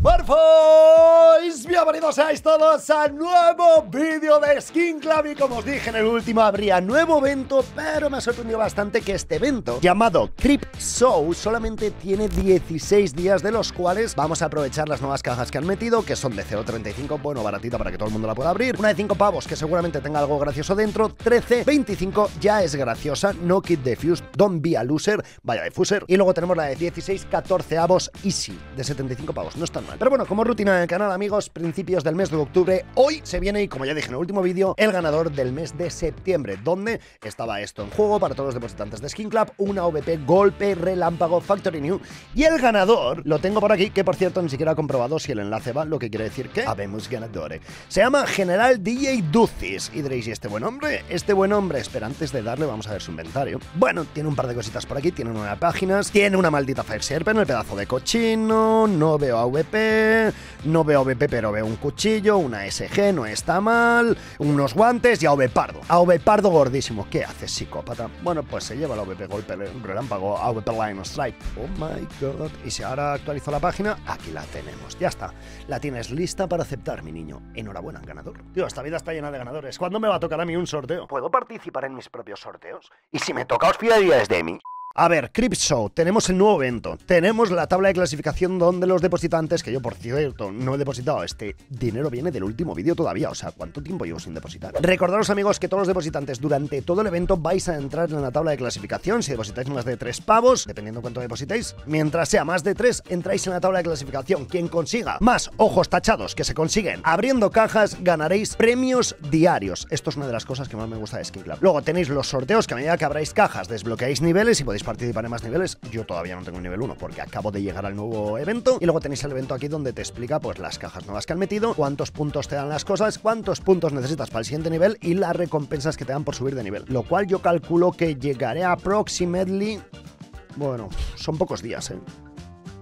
Marvel! Bienvenidos seáis todos a nuevo vídeo de Skin Club y como os dije en el último habría nuevo evento, pero me ha sorprendido bastante que este evento llamado Creep Show solamente tiene 16 días de los cuales vamos a aprovechar las nuevas cajas que han metido, que son de 0.35, bueno, baratita para que todo el mundo la pueda abrir, una de 5 pavos que seguramente tenga algo gracioso dentro, 13, 25 ya es graciosa, no kit defuse, don't be a loser, vaya defuser, y luego tenemos la de 16, 14 avos easy, de 75 pavos, no están pero bueno, como rutina del canal, amigos, principios del mes de octubre, hoy se viene, y como ya dije en el último vídeo, el ganador del mes de septiembre, donde estaba esto en juego para todos los depositantes de Skin Club, una VP Golpe Relámpago Factory New, y el ganador lo tengo por aquí, que por cierto ni siquiera ha comprobado si el enlace va, lo que quiere decir que habemos ganadores. Se llama General DJ Ducis, y diréis, ¿y este buen hombre? Este buen hombre, espera, antes de darle vamos a ver su inventario. Bueno, tiene un par de cositas por aquí, tiene nueve páginas, tiene una maldita Fire Serpent, el pedazo de cochino, no veo AVP, no veo AVP, pero veo un cuchillo, una SG, no está mal, unos guantes y AV Pardo. AV Pardo gordísimo. ¿Qué haces, psicópata? Bueno, pues se lleva el AVP golpe relámpago, AVP Line Strike. Oh my god. Y si ahora actualizo la página, aquí la tenemos. Ya está. La tienes lista para aceptar, mi niño. Enhorabuena, ganador. Tío, esta vida está llena de ganadores. ¿Cuándo me va a tocar a mí un sorteo? ¿Puedo participar en mis propios sorteos? Y si me toca, os fiaríais de mí. A ver, Crip Show, tenemos el nuevo evento, tenemos la tabla de clasificación donde los depositantes, que yo por cierto no he depositado, este dinero viene del último vídeo todavía, o sea, ¿cuánto tiempo llevo sin depositar? Recordaros amigos que todos los depositantes durante todo el evento vais a entrar en la tabla de clasificación, si depositáis más de 3 pavos, dependiendo cuánto depositéis, mientras sea más de 3, entráis en la tabla de clasificación, quien consiga más ojos tachados que se consiguen abriendo cajas, ganaréis premios diarios, esto es una de las cosas que más me gusta de Skin. Luego tenéis los sorteos que a medida que abráis cajas desbloqueáis niveles y podéis participar en más niveles. Yo todavía no tengo nivel 1 porque acabo de llegar al nuevo evento. Y luego tenéis el evento aquí donde te explica pues las cajas nuevas que han metido, cuántos puntos te dan las cosas, cuántos puntos necesitas para el siguiente nivel y las recompensas que te dan por subir de nivel. Lo cual yo calculo que llegaré a aproximadamente... Bueno, son pocos días, ¿eh?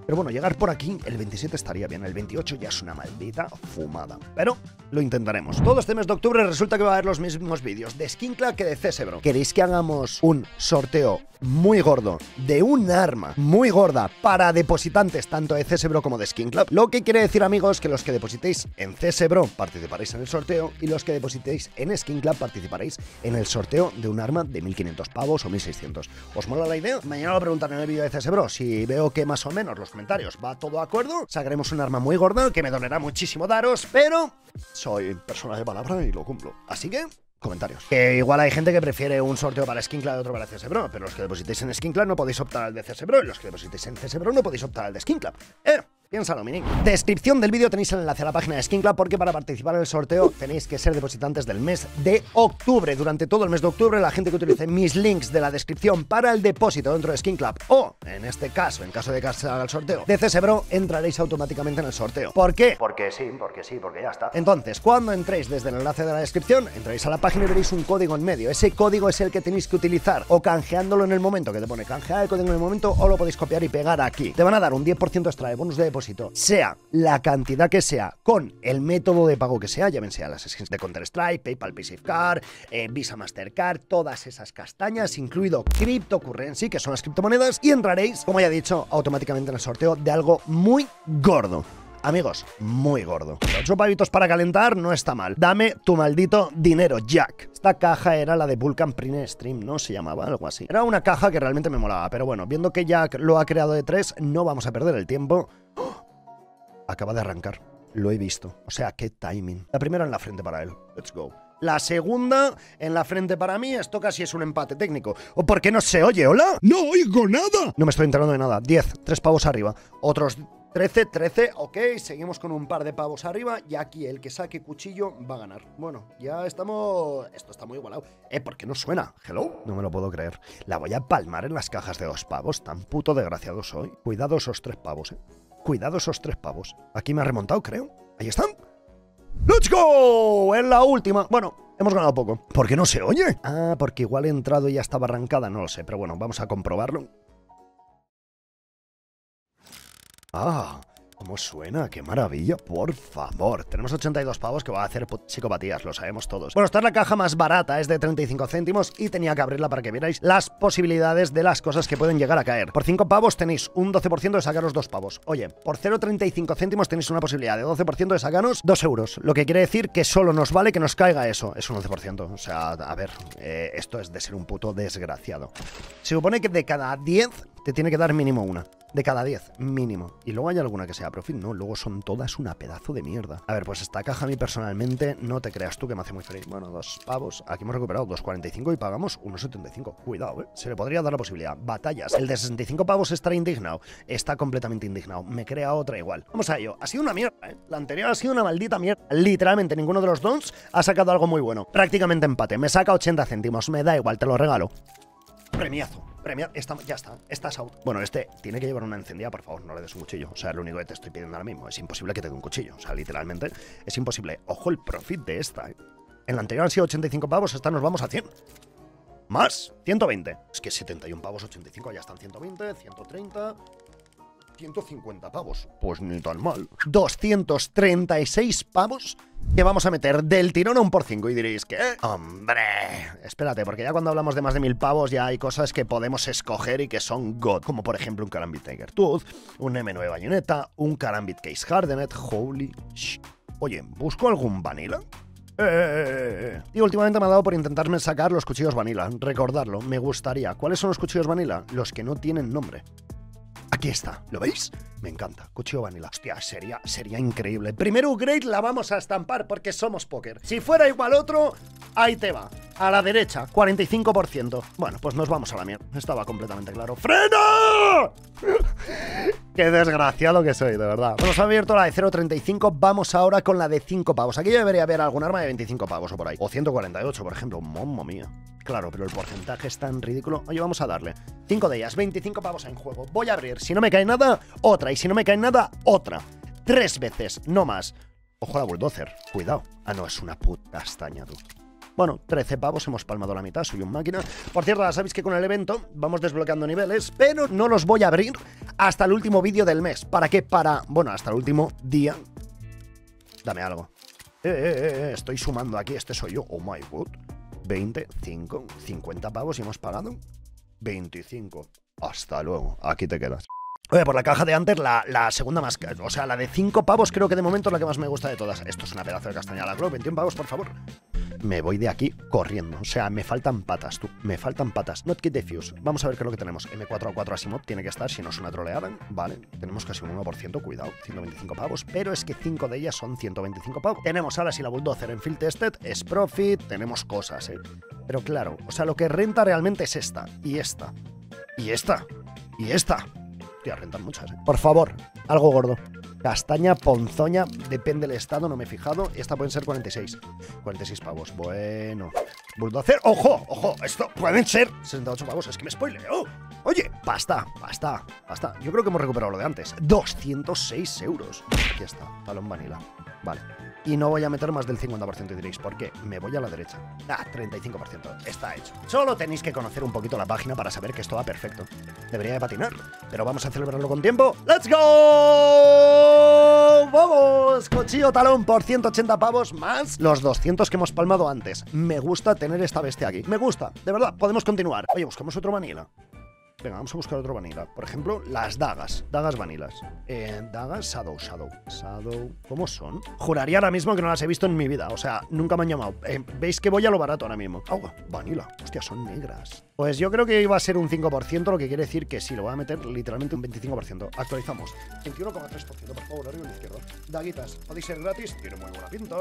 Pero bueno, llegar por aquí, el 27 estaría bien, el 28 ya es una maldita fumada. Pero lo intentaremos. Todo este mes de octubre resulta que va a haber los mismos vídeos de Skincla que de Cesebro. ¿Queréis que hagamos un sorteo muy gordo de un arma muy gorda para depositantes tanto de Cesebro como de Skin Club. Lo que quiere decir, amigos, que los que depositéis en Cesebro participaréis en el sorteo y los que depositéis en Skin Club participaréis en el sorteo de un arma de 1500 pavos o 1600. ¿Os mola la idea? Mañana lo preguntaré en el vídeo de Cesebro. Si veo que más o menos los comentarios va todo de acuerdo, sacaremos un arma muy gorda que me dolerá muchísimo daros, pero soy persona de palabra y lo cumplo. Así que comentarios. Que igual hay gente que prefiere un sorteo para Skinclad y otro para CSBro, pero los que depositéis en Skinclad no podéis optar al de CSBro y los que depositéis en CSBro no podéis optar al de Skinclad. ¡Eh! Piénsalo, mini. Descripción del vídeo tenéis el enlace a la página de Skin Club porque para participar en el sorteo tenéis que ser depositantes del mes de octubre. Durante todo el mes de octubre, la gente que utilice mis links de la descripción para el depósito dentro de Skin Club o, en este caso, en caso de que se haga el sorteo de CSBro, entraréis automáticamente en el sorteo. ¿Por qué? Porque sí, porque sí, porque ya está. Entonces, cuando entréis desde el enlace de la descripción, entráis a la página y veréis un código en medio. Ese código es el que tenéis que utilizar o canjeándolo en el momento que te pone canjear el código en el momento o lo podéis copiar y pegar aquí. Te van a dar un 10% extra de bonus de sea la cantidad que sea, con el método de pago que sea, ya ven sea las skins de Counter-Strike, PayPal, PaySafeCard, eh, Visa Mastercard, todas esas castañas, incluido cryptocurrency, que son las criptomonedas, y entraréis, como ya he dicho, automáticamente en el sorteo de algo muy gordo. Amigos, muy gordo. Ocho pavitos para calentar no está mal. Dame tu maldito dinero, Jack. Esta caja era la de Vulcan Print Stream, ¿no? Se llamaba algo así. Era una caja que realmente me molaba, pero bueno, viendo que Jack lo ha creado de tres, no vamos a perder el tiempo. Acaba de arrancar. Lo he visto. O sea, qué timing. La primera en la frente para él. Let's go. La segunda en la frente para mí. Esto casi es un empate técnico. ¿O por qué no se oye? ¿Hola? ¡No oigo nada! No me estoy enterando de nada. 10. Tres pavos arriba. Otros 13, 13, ok, seguimos con un par de pavos arriba y aquí el que saque cuchillo va a ganar. Bueno, ya estamos... Esto está muy igualado. Eh, ¿por qué no suena? ¿Hello? No me lo puedo creer. La voy a palmar en las cajas de dos pavos. Tan puto desgraciado soy. Cuidado esos tres pavos, eh. Cuidado esos tres pavos. Aquí me ha remontado, creo. Ahí están. ¡Let's go! En la última. Bueno, hemos ganado poco. ¿Por qué no se oye? Ah, porque igual he entrado y ya estaba arrancada. No lo sé, pero bueno, vamos a comprobarlo. Ah, cómo suena, qué maravilla, por favor. Tenemos 82 pavos que va a hacer psicopatías, lo sabemos todos. Bueno, esta es la caja más barata, es de 35 céntimos y tenía que abrirla para que vierais las posibilidades de las cosas que pueden llegar a caer. Por 5 pavos tenéis un 12% de sacaros 2 pavos. Oye, por 0,35 céntimos tenéis una posibilidad de 12% de sacaros 2 euros. Lo que quiere decir que solo nos vale que nos caiga eso. Es un 11%. O sea, a ver, eh, esto es de ser un puto desgraciado. Se supone que de cada 10 te tiene que dar mínimo una. De cada 10, mínimo. Y luego hay alguna que sea profit, no, luego son todas una pedazo de mierda. A ver, pues esta caja a mí personalmente, no te creas tú que me hace muy feliz. Bueno, dos pavos. Aquí hemos recuperado 2.45 y pagamos 1.75. Cuidado, ¿eh? Se le podría dar la posibilidad. Batallas. El de 65 pavos estará indignado. Está completamente indignado. Me crea otra igual. Vamos a ello. Ha sido una mierda, ¿eh? La anterior ha sido una maldita mierda. Literalmente ninguno de los dons ha sacado algo muy bueno. Prácticamente empate. Me saca 80 céntimos. Me da igual, te lo regalo. Premiazo. Premiado. ya está. Estás out. Bueno, este tiene que llevar una encendida, por favor, no le des un cuchillo. O sea, lo único que te estoy pidiendo ahora mismo. Es imposible que te dé un cuchillo. O sea, literalmente es imposible. Ojo el profit de esta, ¿eh? En la anterior han sido 85 pavos, esta nos vamos a 100. Más, 120. Es que 71 pavos, 85, ya están 120, 130, 150 pavos. Pues ni tan mal. 236 pavos que vamos a meter del tirón a un por 5 y diréis que... Hombre, espérate, porque ya cuando hablamos de más de mil pavos ya hay cosas que podemos escoger y que son God, como por ejemplo un Karambit Tiger Tooth, un M9 Bayonetta, un Karambit Case Hardenet, holy shit. Oye, ¿busco algún vanilla? Eh, eh, eh, y últimamente me ha dado por intentarme sacar los cuchillos vanilla. Recordarlo, me gustaría. ¿Cuáles son los cuchillos vanilla? Los que no tienen nombre. Aquí está, ¿lo veis? Me encanta. Cuchillo vanilla. Hostia, sería, sería increíble. Primero upgrade la vamos a estampar porque somos póker. Si fuera igual otro, ahí te va. A la derecha, 45%. Bueno, pues nos vamos a la mierda. Estaba completamente claro. ¡Freno! Qué desgraciado que soy, de verdad. Hemos abierto la de 0.35, vamos ahora con la de 5 pavos. Aquí debería haber algún arma de 25 pavos o por ahí. O 148, por ejemplo. Mamma mía. Claro, pero el porcentaje es tan ridículo. Oye, vamos a darle. 5 de ellas, 25 pavos en juego. Voy a abrir. Si no me cae nada, otra. Y si no me cae nada, otra. Tres veces, no más. Ojo a bulldozer. Cuidado. Ah, no, es una puta castaña, tú. Bueno, 13 pavos, hemos palmado la mitad, soy un máquina. Por cierto, sabéis que con el evento vamos desbloqueando niveles, pero no los voy a abrir hasta el último vídeo del mes. ¿Para qué? Para, bueno, hasta el último día. Dame algo. Eh, eh, eh, eh estoy sumando aquí, este soy yo. Oh my god. 25, 50 pavos y hemos pagado 25. Hasta luego, aquí te quedas. Oye, por la caja de antes, la, la, segunda más. O sea, la de 5 pavos creo que de momento es la que más me gusta de todas. Esto es una pedazo de castañada, bro. 21 pavos, por favor me voy de aquí corriendo. O sea, me faltan patas, tú. Me faltan patas. Not get defuse. Vamos a ver qué es lo que tenemos. M4A4 Asimov tiene que estar, si no es una troleada. Vale, tenemos casi un 1%, cuidado. 125 pavos. Pero es que 5 de ellas son 125 pavos. Tenemos ahora si la Bulldozer en Field Tested, es Profit, tenemos cosas, ¿eh? Pero claro, o sea, lo que renta realmente es esta, y esta, y esta, y esta. Hostia, rentan muchas, ¿eh? Por favor, algo gordo. Castaña, ponzoña, depende del estado, no me he fijado. Esta pueden ser 46. 46 pavos. Bueno. Bulldozer. ¡Ojo! ¡Ojo! Esto pueden ser 68 pavos. Es que me spoileo. Oye, basta, basta, basta. Yo creo que hemos recuperado lo de antes. 206 euros. Aquí está, talón vanilla. Vale y no voy a meter más del 50% y diréis, ¿por qué? Me voy a la derecha. Ah, 35%. Está hecho. Solo tenéis que conocer un poquito la página para saber que esto va perfecto. Debería de patinar, pero vamos a celebrarlo con tiempo. ¡Let's go! ¡Vamos! Cochillo talón por 180 pavos más los 200 que hemos palmado antes. Me gusta tener esta bestia aquí. Me gusta, de verdad. Podemos continuar. Oye, buscamos otro vanilla. Venga, vamos a buscar otro vanilla. Por ejemplo, las dagas. Dagas vanilas. Eh, dagas Shadow, Shadow. Shadow. ¿Cómo son? Juraría ahora mismo que no las he visto en mi vida. O sea, nunca me han llamado. Eh, Veis que voy a lo barato ahora mismo. Agua, vanilla. Hostia, son negras. Pues yo creo que iba a ser un 5%, lo que quiere decir que sí, lo voy a meter literalmente un 25%. Actualizamos. 21,3%, por favor, arriba a la izquierda. Daguitas, podéis ser gratis, tiene muy buena pinta.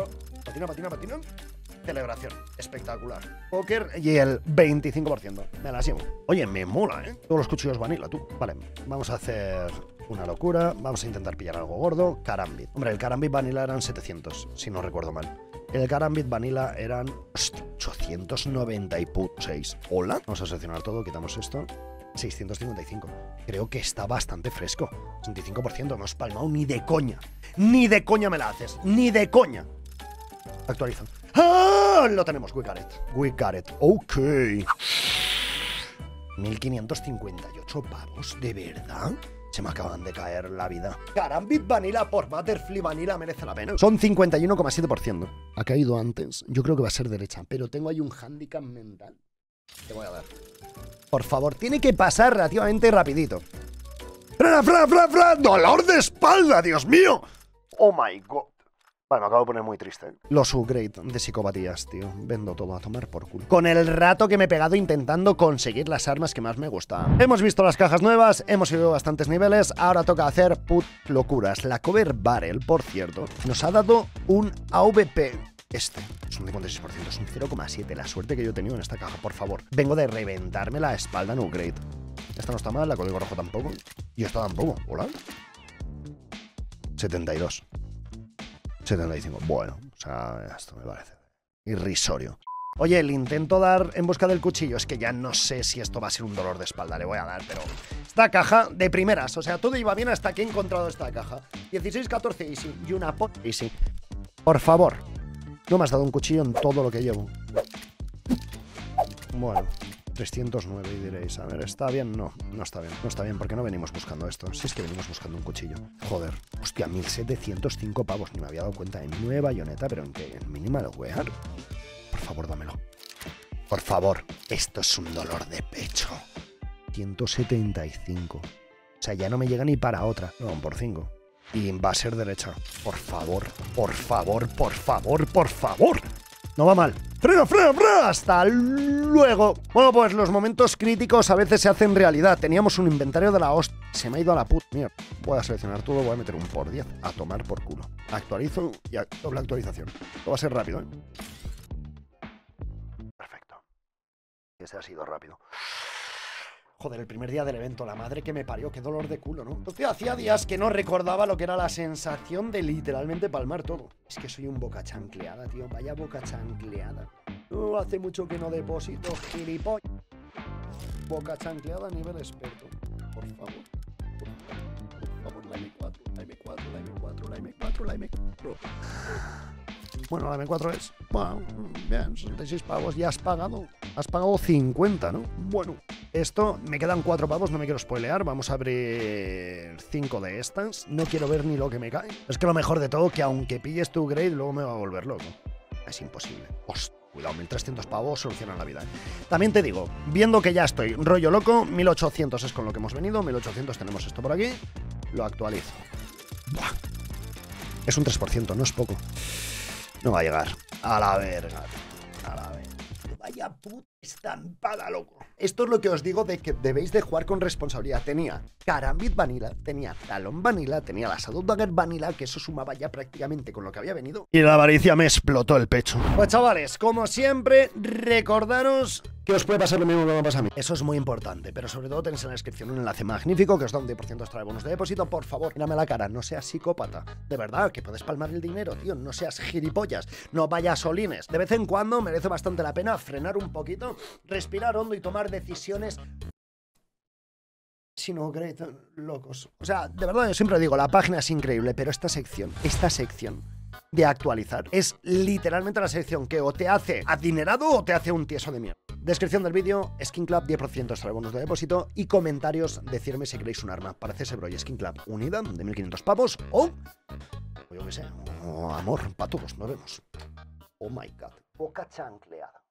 Patina, patina, patina. Celebración, espectacular. Poker y el 25%. Me la llevo. Oye, me mola, ¿eh? Todos los cuchillos vanilla, tú. Vale, vamos a hacer una locura. Vamos a intentar pillar algo gordo. Carambit. Hombre, el Carambit vanilla eran 700, si no recuerdo mal. El Carambit Vanilla eran 896. ¿Hola? Vamos a seleccionar todo, quitamos esto. 655. Creo que está bastante fresco. 65%, no has palmado ni de coña. Ni de coña me la haces. Ni de coña. Actualizo. ¡Ah! Lo tenemos, We got it. We got it. Ok. 1558 pavos, ¿de verdad? Se me acaban de caer la vida. Carambit Vanilla por Butterfly Vanilla merece la pena. Son 51,7%. Ha caído antes. Yo creo que va a ser derecha. Pero tengo ahí un handicap mental. Te voy a dar. Por favor, tiene que pasar relativamente rapidito. ¡Frena, frena, frena, frena! ¡Dolor de espalda, Dios mío! Oh my god. Vale, me acabo de poner muy triste. Los upgrade de psicopatías, tío. Vendo todo a tomar por culo. Con el rato que me he pegado intentando conseguir las armas que más me gustaban. Hemos visto las cajas nuevas, hemos subido bastantes niveles, ahora toca hacer put locuras. La cover barrel, por cierto, nos ha dado un AVP. Este es un 56%, es un 0,7. La suerte que yo he tenido en esta caja, por favor. Vengo de reventarme la espalda en upgrade. Esta no está mal, la código rojo tampoco. Y esta tampoco. ¿Hola? 72. 75. Bueno, o sea, esto me parece irrisorio. Oye, el intento dar en busca del cuchillo es que ya no sé si esto va a ser un dolor de espalda, le voy a dar, pero esta caja de primeras, o sea, todo iba bien hasta que he encontrado esta caja. 16, 14 easy y una pot easy. Por favor, no me has dado un cuchillo en todo lo que llevo. Bueno, 309 y diréis, a ver, ¿está bien? No, no está bien. No está bien porque no venimos buscando esto. Si es que venimos buscando un cuchillo. Joder, hostia, 1705 pavos. Ni me había dado cuenta de nueva bayoneta, pero en que en minimal wear. Por favor, dámelo. Por favor, esto es un dolor de pecho. 175. O sea, ya no me llega ni para otra. No, por 5. Y va a ser derecha. Por favor, por favor, por favor, por favor. No va mal. ¡Frena, frena, frena! ¡Hasta luego! Bueno, pues los momentos críticos a veces se hacen realidad. Teníamos un inventario de la host. Se me ha ido a la puta. Mira, voy a seleccionar todo, voy a meter un por 10 a tomar por culo. Actualizo y doble actualización. Esto va a ser rápido, ¿eh? Perfecto. Ese ha sido rápido. Joder, el primer día del evento, la madre que me parió, qué dolor de culo, ¿no? Entonces hacía días que no recordaba lo que era la sensación de literalmente palmar todo. Es que soy un boca chancleada, tío, vaya boca chancleada. No hace mucho que no deposito, gilipollas. Boca chancleada a nivel experto. Por favor. Por favor, la M4, la M4, la M4, la M4, la M4. Bueno, la M4 es. Bueno, bien, 66 pavos. Ya has pagado. Has pagado 50, ¿no? Bueno, esto me quedan 4 pavos, no me quiero spoilear. Vamos a abrir 5 de estas. No quiero ver ni lo que me cae. Es que lo mejor de todo, que aunque pilles tu grade, luego me va a volver loco. Es imposible. Hostia. Cuidado, 1300 pavos solucionan la vida. ¿eh? También te digo, viendo que ya estoy rollo loco, 1800 es con lo que hemos venido, 1800 tenemos esto por aquí, lo actualizo. Es un 3%, no es poco. No va a llegar. A la verga. A la verga. Vaya puta estampada, loco. Esto es lo que os digo de que debéis de jugar con responsabilidad. Tenía Karambit Vanilla, tenía Talon Vanilla, tenía la Shadow Dagger Vanilla, que eso sumaba ya prácticamente con lo que había venido. Y la avaricia me explotó el pecho. Pues chavales, como siempre, recordaros que os puede pasar lo mismo que me pasa a mí. Eso es muy importante, pero sobre todo tenéis en la descripción un enlace magnífico que os da un 10% extra de bonus de depósito. Por favor, mírame la cara, no seas psicópata. De verdad, que puedes palmar el dinero, tío. No seas gilipollas, no vayas solines. De vez en cuando merece bastante la pena frenar un poquito, respirar hondo y tomar decisiones sino locos. O sea, de verdad, yo siempre digo, la página es increíble, pero esta sección, esta sección de actualizar es literalmente la sección que o te hace adinerado o te hace un tieso de mierda. Descripción del vídeo, Skin Club 10% extra de bonos de depósito y comentarios, decirme si queréis un arma para CSBro y Skin Club unida de 1500 pavos o, yo qué sé, amor para todos, nos vemos. Oh my god, boca chancleada.